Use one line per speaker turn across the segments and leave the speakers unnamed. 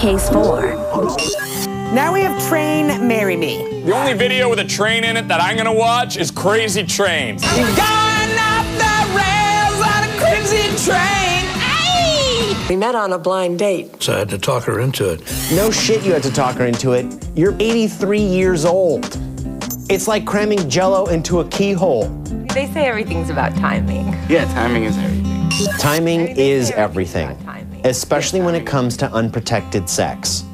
Case 4.
Now we have Train Marry Me.
The only video with a train in it that I'm gonna watch is Crazy Trains.
Going off the rails on a crazy train. Ay!
We met on a blind date.
So I had to talk her into it.
No shit, you had to talk her into it. You're 83 years old. It's like cramming jello into a keyhole.
They say everything's about timing.
Yeah, timing is everything.
Timing is
everything's
everything,
about timing.
Especially when it comes to unprotected sex.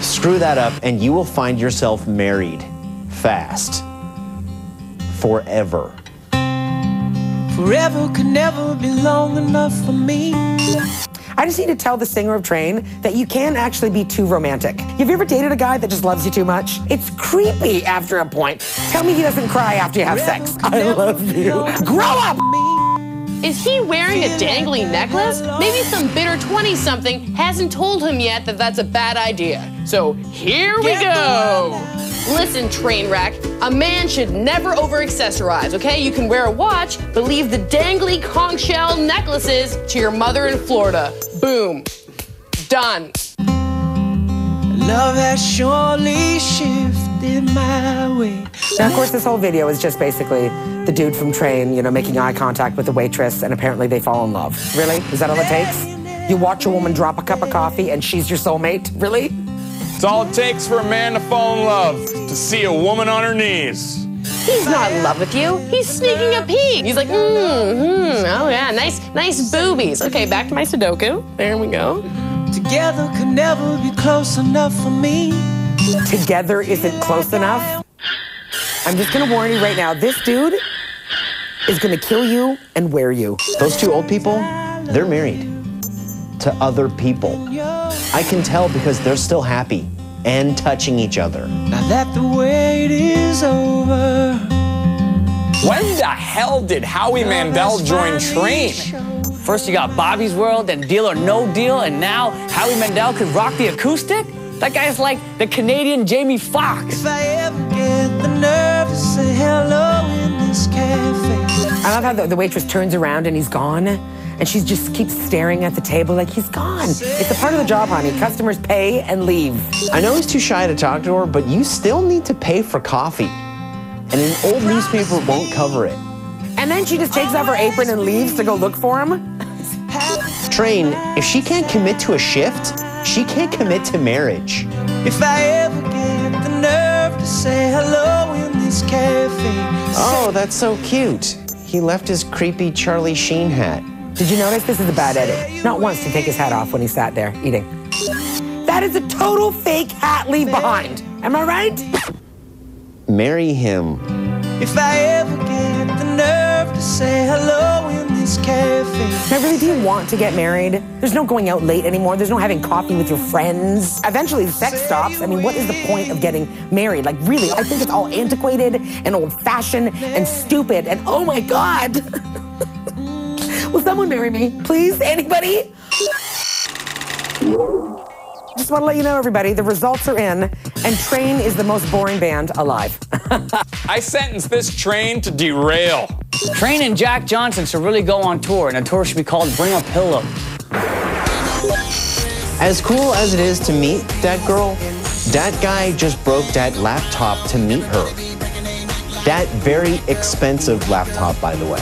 Screw that up, and you will find yourself married fast. Forever.
Forever could never be long enough for me.
I just need to tell the singer of Train that you can actually be too romantic. Have you ever dated a guy that just loves you too much? It's creepy after a point. Tell me he doesn't cry after you have sex. I love you. Grow up!
Is he wearing a dangly necklace? Maybe some bitter 20 something hasn't told him yet that that's a bad idea. So here we go. Listen, train wreck. A man should never over accessorize, okay? You can wear a watch, but leave the dangly conch shell necklaces to your mother in Florida. Boom. Done.
Love has surely shifted my way.
Now, of course, this whole video is just basically the dude from Train, you know, making eye contact with the waitress, and apparently they fall in love. Really? Is that all it takes? You watch a woman drop a cup of coffee and she's your soulmate? Really?
It's all it takes for a man to fall in love, to see a woman on her knees.
He's not in love with you. He's sneaking a peek. He's like, mm, hmm, oh yeah, nice, nice boobies. Okay, back to my Sudoku. There we go.
Together could never be close enough for me.
Together isn't close enough. I'm just gonna warn you right now this dude is gonna kill you and wear you.
Those two old people, they're married to other people. I can tell because they're still happy and touching each other.
Now that the wait is over.
When the hell did Howie Mandel join Train?
First you got Bobby's World, then Deal or No Deal, and now Howie Mandel could rock the acoustic? That guy's like the Canadian Jamie Foxx.
If I ever get the nerve to say hello in this cafe.
I love how the, the waitress turns around and he's gone. And she just keeps staring at the table like he's gone. It's a part of the job, honey. Customers pay and leave.
I know he's too shy to talk to her, but you still need to pay for coffee. And an old newspaper won't cover it.
And then she just takes off her apron and leaves to go look for him.
Train, if she can't commit to a shift, she can't commit to marriage.
If I ever get the nerve to say hello in this cafe.
Oh, that's so cute. He left his creepy Charlie Sheen hat.
Did you notice this is a bad edit? Not once to take his hat off when he sat there eating. That is a total fake hat leave behind. Am I right?
Marry him.
If I ever get the nerve to say hello in this cafe.
Now, really, do you want to get married? There's no going out late anymore. There's no having coffee with your friends. Eventually, sex stops. I mean, what is the point of getting married? Like, really, I think it's all antiquated and old fashioned and stupid. And oh my God. Will someone marry me? Please? Anybody? Just want to let you know, everybody, the results are in, and Train is the most boring band alive.
I sentenced this train to derail.
Train and Jack Johnson should really go on tour, and the tour should be called Bring a Pillow.
As cool as it is to meet that girl, that guy just broke that laptop to meet her. That very expensive laptop, by the way.